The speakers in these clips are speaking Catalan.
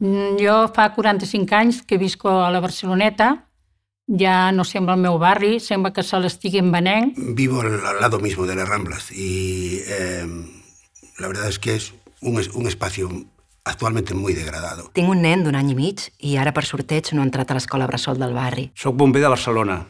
Mm, Jo fa 45 anys que visco a la Barceloneta, ja no sembla el meu barri, sembla que se l'estiguin venent. Vivo al lado mismo de las Ramblas y eh, la verdad es que es un, un espacio actualmente muy degradado. Tinc un nen d'un any i mig i ara per sorteig no ha entrat a l'escola Bressol del barri. Soc bomber de Barcelona.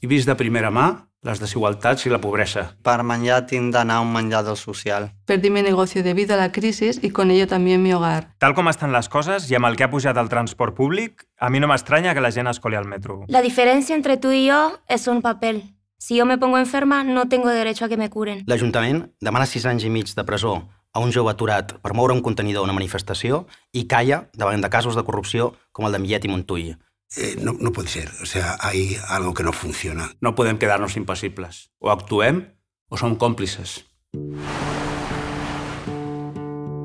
He vist de primera mà les desigualtats i la pobresa. Per menjar tinc d'anar a un menjador social. Perdí mi negocio debido a la crisis y con ello también mi hogar. Tal com estan les coses i amb el que ha pujat el transport públic, a mi no m'estranya que la gent es coli al metro. La diferencia entre tú y yo es un papel. Si yo me pongo enferma, no tengo derecho a que me curen. L'Ajuntament demana 6 anys i mig de presó a un jove aturat per moure un contenidor a una manifestació i calla davant de casos de corrupció com el de Millet i Montull. Eh, no, no puede ser, o sea, hay algo que no funciona. No podem quedar-nos impassibles. O actuem o som còmplices.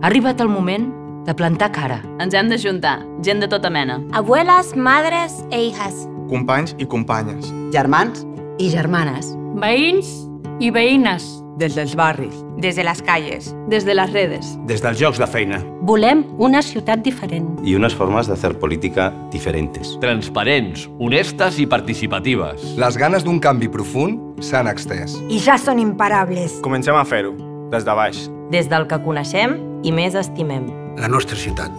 Ha arribat el moment de plantar cara. Ens hem d'ajuntar, gent de tota mena. Abuelas, madres e hijas. Companys i companyes. Germans i germanes. Veïns i veïnes. Des dels barris. Desde las calles. Desde las redes. Des dels llocs de feina. Volem una ciutat diferent. y unas formas de hacer política diferentes. Transparents, honestes i participatives. Les ganes d'un canvi profund s'han extès. I ja són imparables. Comencem a fer-ho, des de baix. Des del que coneixem i més estimem. La nostra ciutat,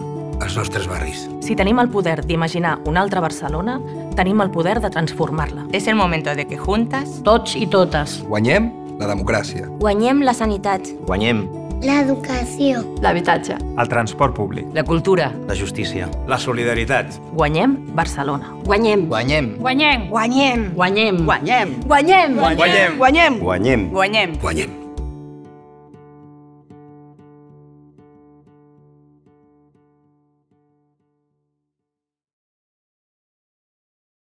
els nostres barris. Si tenim el poder d'imaginar una altra Barcelona, tenim el poder de transformar-la. Es el momento de que juntas... Tots i totes. Guanyem la democràcia. Guanyem la sanitat. Guanyem L'educació. L'habitatge. El transport públic. La cultura. La justícia. La solidaritat. Guanyem Barcelona. Guanyem. Guanyem. Guanyem. Guanyem. Guanyem. Guanyem. Guanyem. Guanyem. Guanyem. Guanyem. Guanyem. Guanyem.